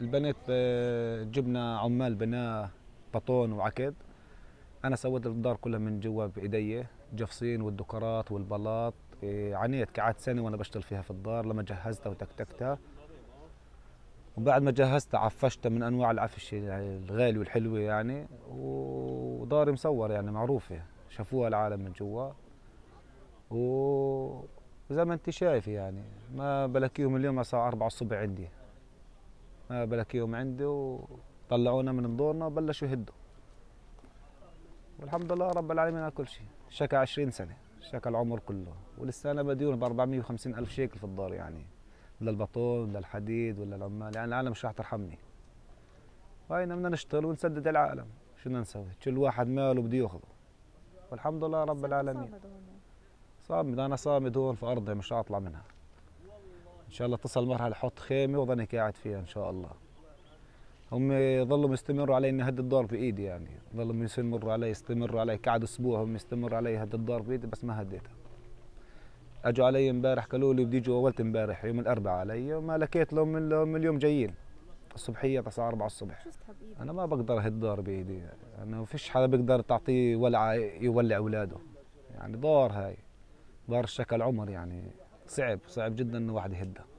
البنت آه، جبنا عمال بناء بطون وعكد أنا سويت الدار كلها من جوا بايدي جفصين والدكرات والبلاط إيه، عانيت قعدت سنة وأنا بشتغل فيها في الدار لما جهزتها وتكتكتها. وبعد ما جهزتها عفشتها من أنواع العفش الغالي والحلوة يعني وداري مصور يعني معروفة. شافوها العالم من جوا. وزي ما أنت شايف يعني ما بلاقيهم اليوم الساعة 4 الصبح عندي. ما بلاقيهم عندي وطلعونا من دورنا وبلشوا يهدوا. والحمد لله رب العالمين على كل شيء. شكى 20 سنة شكى العمر كله. ولسه أنا بديون ب 450 ألف شيكل في الدار يعني. للبطون للحديد ولا العمال. يعني العالم مش راح ترحمني. وهينا بدنا نشتغل ونسدد العالم. شو بدنا نسوي؟ كل واحد ماله بده ياخذه. والحمد لله رب العالمين. صامد أنا صامد هون في أرضي مش أطلع منها. شاء الله تصل مرحله أحط خيمة وظني قاعد فيها إن شاء الله. هم يظلوا يستمروا علي إني هد الدار بإيدي يعني. ظلوا يستمروا علي يستمروا علي. قعد أسبوع هم يستمروا علي هد الدار بإيدي بس ما هديتها. أجوا علي إمبارح قالوا لي بدي يجوا أولت إمبارح يوم الأربعاء علي وما لقيت لهم من اليوم جايين. الصبحية الساعة 4 الصبح. أنا ما بقدر أهد الدار بإيدي. أنا ما فيش حدا بيقدر تعطيه ولعه يولع أولاده. يعني دار هاي. دار الشكل عمر يعني. صعب صعب جدا إنه واحد يهدها.